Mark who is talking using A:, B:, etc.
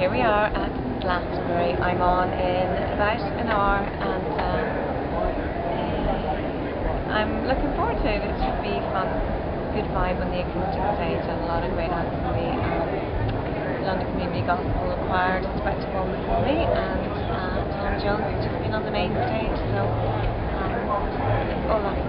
A: here we are at Glastonbury. I'm on in about an hour and uh, I'm looking forward to it. It should be fun. Good vibe on the acoustic stage and a lot of great acts from the um, London Community Gospel Choir just about to perform before me and uh, Tom Jones has just been on the main stage so um, all that